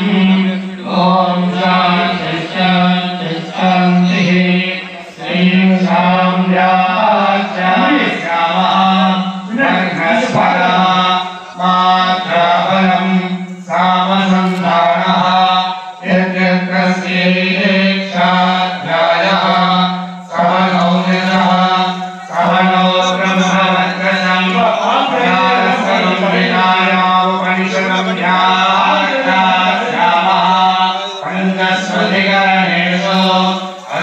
Amen. Amen.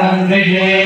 ಸಂದಿಯೇ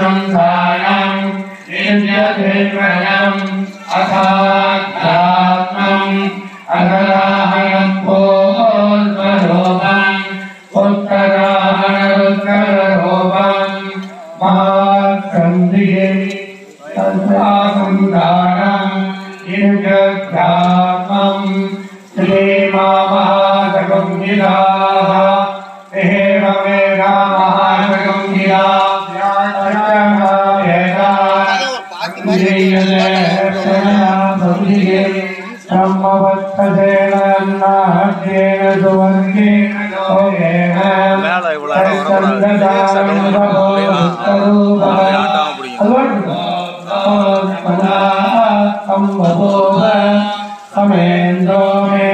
संसारम् नित्यधिर्मणम् अथा ರಕ್ಷಣಾಂದಿಗೆ ನಮ್ಮ ಭಕ್ತದೇನ ಅಡ್ಡೇನ ಸುವರ್ಣೇನ ಗೌರೇಣ ಸಮೇಂದ್ರೋ ಮೇ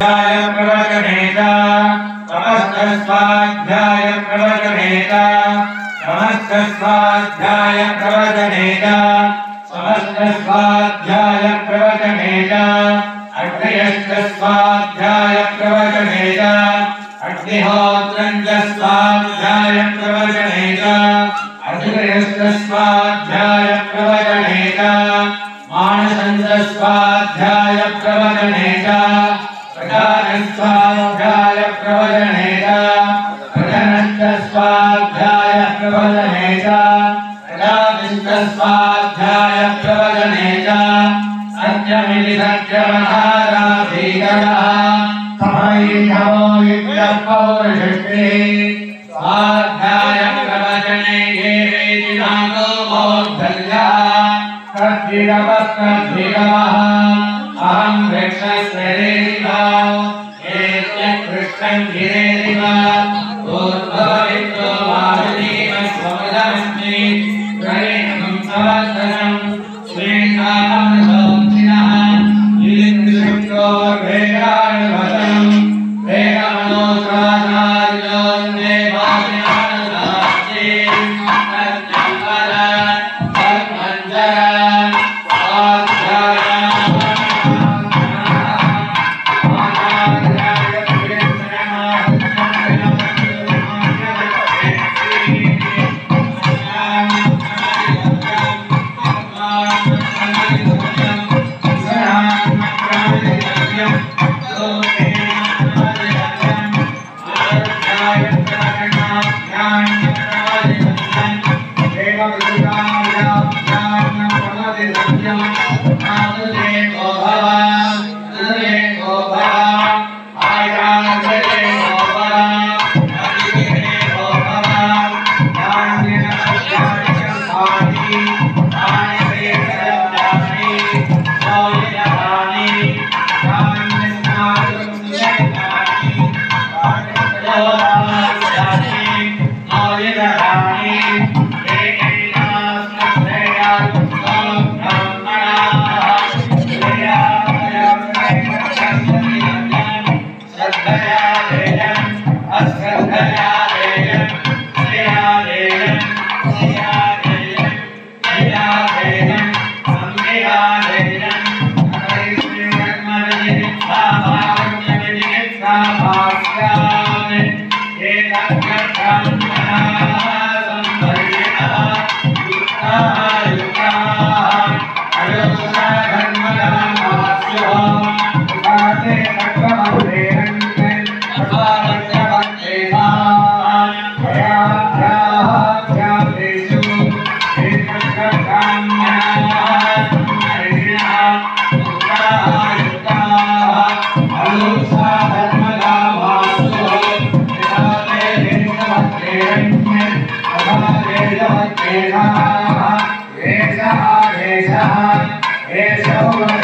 ध्याय प्रवचनेतामस्त स्वाध्याय प्रवचनेतामस्त स्वाध्याय प्रवचनेतामस्त स्वाध्याय स्वाध्याय प्रबलने च तदा श्रीकाम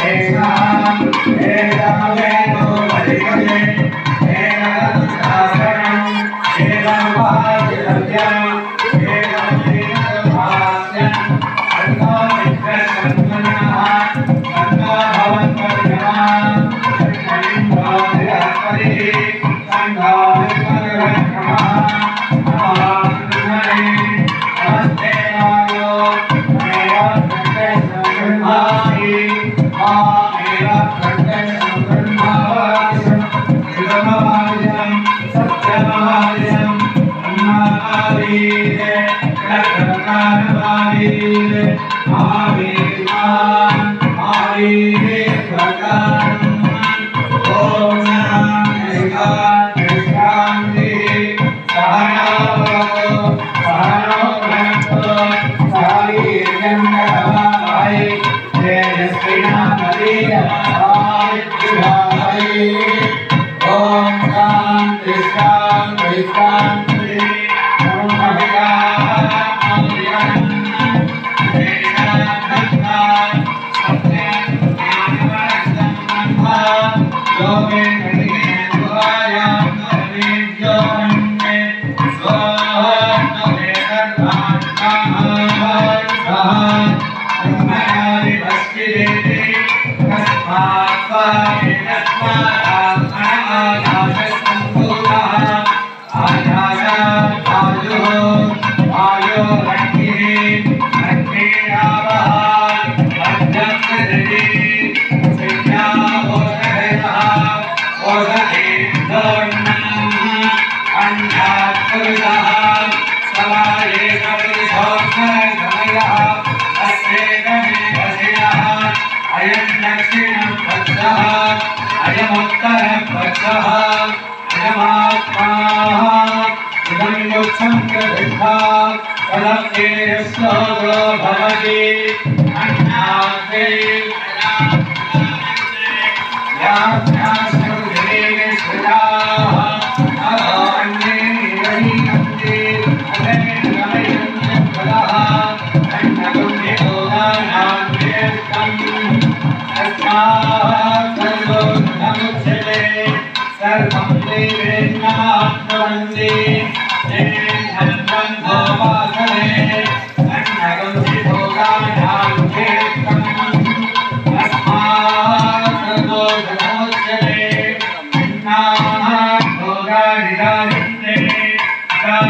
Era, era, era, Ah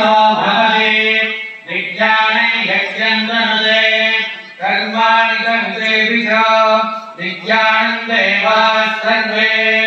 भवति देवाः सर्वे